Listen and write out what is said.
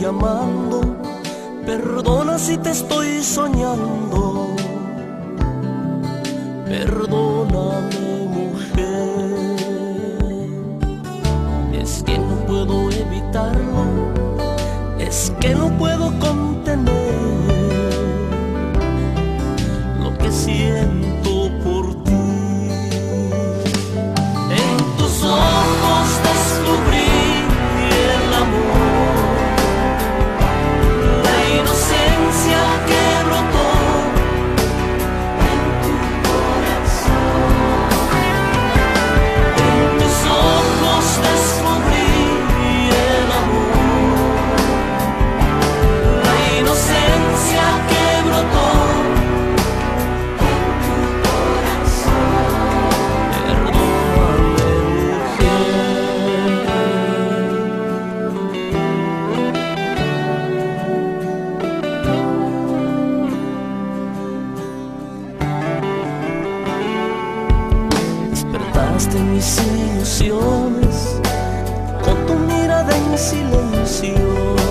llamando, perdona si te estoy soñando. Perdóname, mujer. Es que no puedo evitarlo, es que no puedo contener lo que siento Despertaste mis ilusiones con tu mirada en silencio.